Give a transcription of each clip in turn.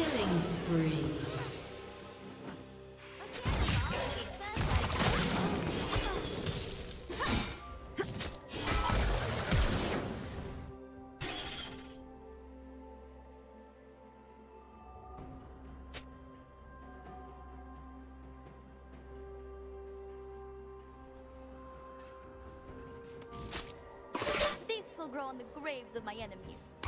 Killing spree. This will grow on the graves of my enemies.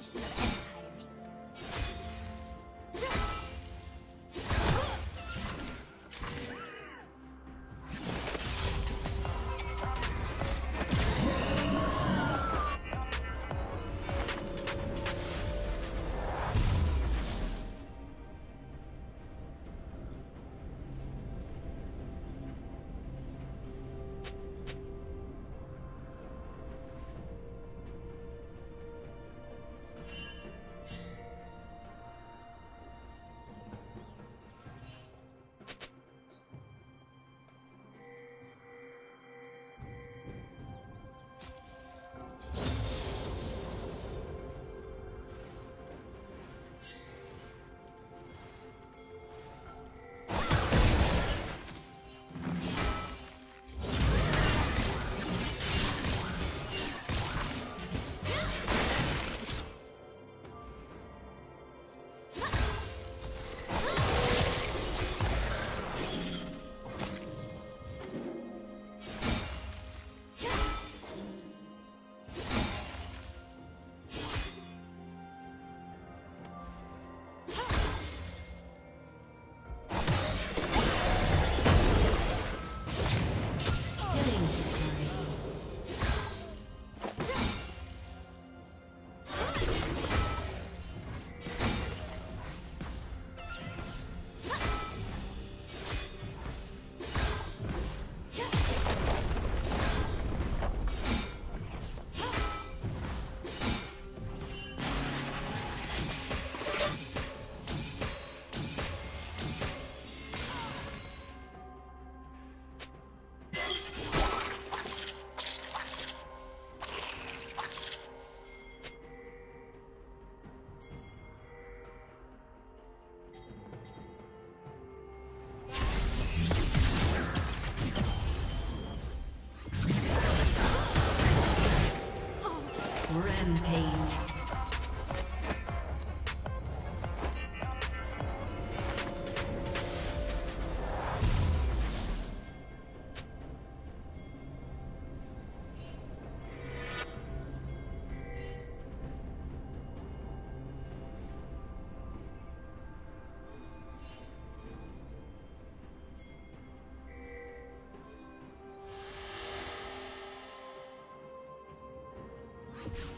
Foundation. of Rampage.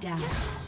Down.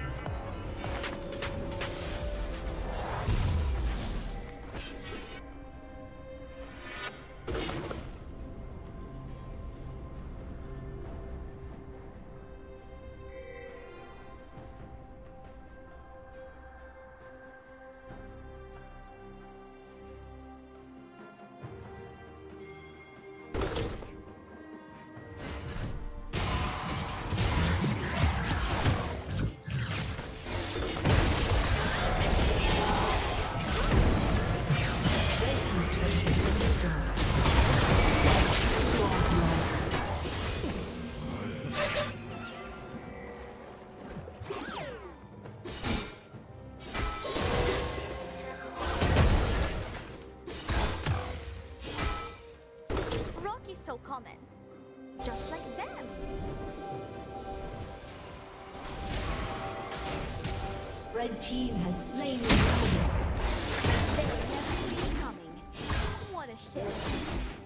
Red team has slain the dragon. There's never coming. What a shit.